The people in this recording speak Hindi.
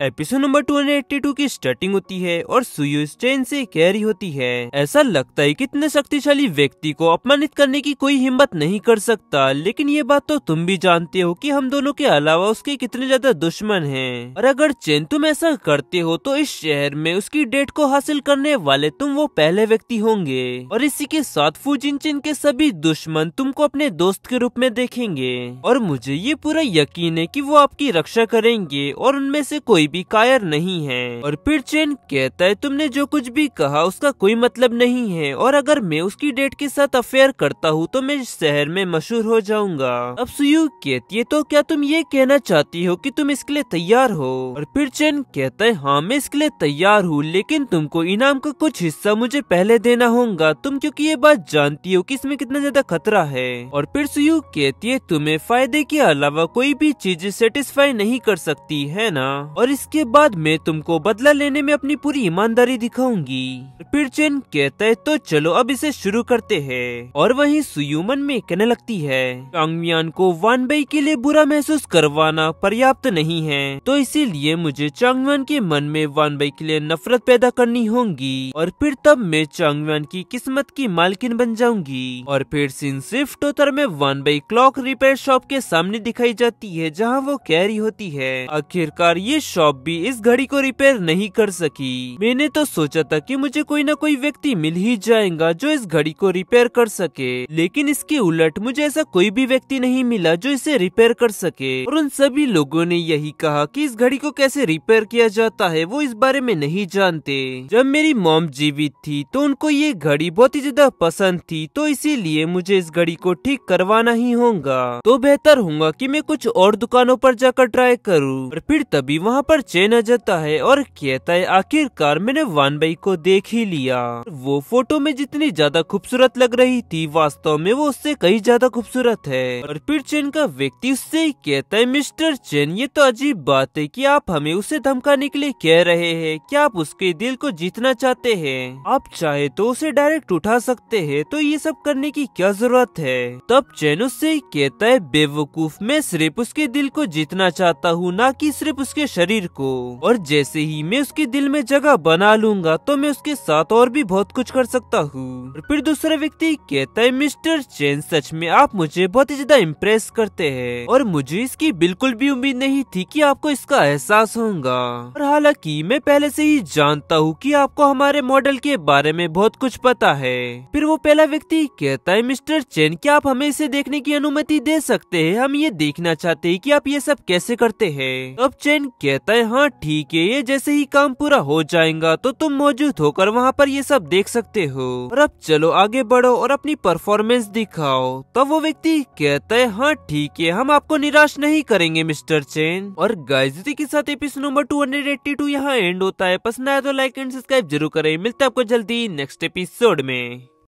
एपिसोड नंबर 282 की स्टार्टिंग होती है और सुयु चैन से कैरी होती है। ऐसा लगता है कि इतने शक्तिशाली व्यक्ति को अपमानित करने की कोई हिम्मत नहीं कर सकता, लेकिन ये बात तो तुम भी जानते हो कि हम दोनों के अलावा उसके कितने ज़्यादा दुश्मन हैं। और अगर चैन तुम ऐसा करते हो तो इस शहर में उसकी डेट को हासिल करने वाले तुम वो पहले व्यक्ति होंगे। और इसी के साथ फूजिन चिन के सभी दुश्मन तुमको अपने दोस्त के रूप में देखेंगे। और मुझे ये पूरा यकीन है की वो आपकी रक्षा करेंगे और उनमें से कोई भी कायर नहीं है। और फिर चैन कहता है, तुमने जो कुछ भी कहा, उसका कोई मतलब नहीं है। और अगर मैं उसकी डेट के साथ अफेयर करता हूँ तो मैं शहर में मशहूर हो जाऊँगा। अब सुयु कहती है तो क्या तुम ये कहना चाहती हो कि तुम इसके लिए तैयार हो? और फिर चैन कहता है हाँ मैं इसके लिए तैयार हूँ, लेकिन तुमको इनाम का कुछ हिस्सा मुझे पहले देना होगा। तुम क्योंकि ये बात जानती हो कि इसमें कितना ज़्यादा खतरा है। और फिर सुयु कहती है, तुम्हें फ़ायदे के अलावा कोई भी चीज़ सेटिस्फाई नहीं कर सकती, है ना? और इसके बाद मैं तुमको बदला लेने में अपनी पूरी ईमानदारी दिखाऊँगी। फिर चेन कहता है तो चलो, अब इसे शुरू करते हैं। और वहीं सुयुमन में कहने लगती है चांगमियान को वान बई के लिए बुरा महसूस करवाना पर्याप्त नहीं है तो इसीलिए मुझे चांगमियान के मन में वान बई के लिए नफरत पैदा करनी होगी। और फिर तब मैं चांगमियान की किस्मत की मालकिन बन जाऊँगी। और फिर सीन स्विफ्ट होतर में वान बई क्लॉक रिपेयर शॉप के सामने दिखाई जाती है, जहाँ वो कैरी होती है। आखिरकार ये शॉप भी इस घड़ी को रिपेयर नहीं कर सकी। मैंने तो सोचा था कि मुझे कोई ना कोई व्यक्ति मिल ही जाएगा जो इस घड़ी को रिपेयर कर सके। लेकिन इसके उलट मुझे ऐसा कोई भी व्यक्ति नहीं मिला जो इसे रिपेयर कर सके। और उन सभी लोगों ने यही कहा कि इस घड़ी को कैसे रिपेयर किया जाता है, वो इस बारे में नहीं जानते। जब मेरी मॉम जीवित थी तो उनको ये घड़ी बहुत ही ज़्यादा पसंद थी तो इसीलिए मुझे इस घड़ी को ठीक करवाना ही होगा। तो बेहतर होगा कि मैं कुछ और दुकानों पर जाकर ट्राई करूँ, और फिर तभी वहाँ पर चैन आ जाता है और कहता है, आखिरकार मैंने वान बाई को देख ही लिया। वो फ़ोटो में जितनी ज़्यादा खूबसूरत लग रही थी, वास्तव में वो उससे कई ज़्यादा खूबसूरत है। और फिर चैन का व्यक्ति उससे कहता है, मिस्टर चैन, ये तो अजीब बात है कि आप हमें उसे धमकाने के लिए कह रहे हैं। क्या आप उसके दिल को जीतना चाहते हैं? आप चाहे तो उसे डायरेक्ट उठा सकते हैं तो ये सब करने की क्या ज़रूरत है? तब चैन उससे कहता है, बेवकूफ़, मैं सिर्फ़ उसके दिल को जीतना चाहता हूँ, न कि सिर्फ़ उसके शरीर को। और जैसे ही मैं उसके दिल में जगह बना लूँगा तो मैं उसके साथ और भी बहुत कुछ कर सकता हूँ। फिर दूसरा व्यक्ति कहता है, मिस्टर चैन, सच में आप मुझे बहुत ही ज़्यादा इम्प्रेस करते हैं। और मुझे इसकी बिल्कुल भी उम्मीद नहीं थी कि आपको इसका एहसास होगा। और हालाँकि मैं पहले से ही जानता हूँ कि आपको हमारे मॉडल के बारे में बहुत कुछ पता है। फिर वो पहला व्यक्ति कहता है, मिस्टर चैन, क्या आप हमें इसे देखने की अनुमति दे सकते हैं? हम ये देखना चाहते हैं कि आप ये सब कैसे करते हैं। अब चैन कहता है हाँ ठीक है, ये जैसे ही काम पूरा हो जाएगा तो तुम मौजूद होकर वहाँ पर ये सब देख सकते हो। और अब चलो आगे बढ़ो और अपनी परफॉर्मेंस दिखाओ। तब तो वो व्यक्ति कहता है हाँ ठीक है, हम आपको निराश नहीं करेंगे, मिस्टर चैन। और गाइस के साथ एपिसोड नंबर 282 यहाँ एंड होता है। पसंद आया तो लाइक एंड सब्सक्राइब ज़रूर करें। मिलते हैं आपको जल्दी नेक्स्ट एपिसोड में।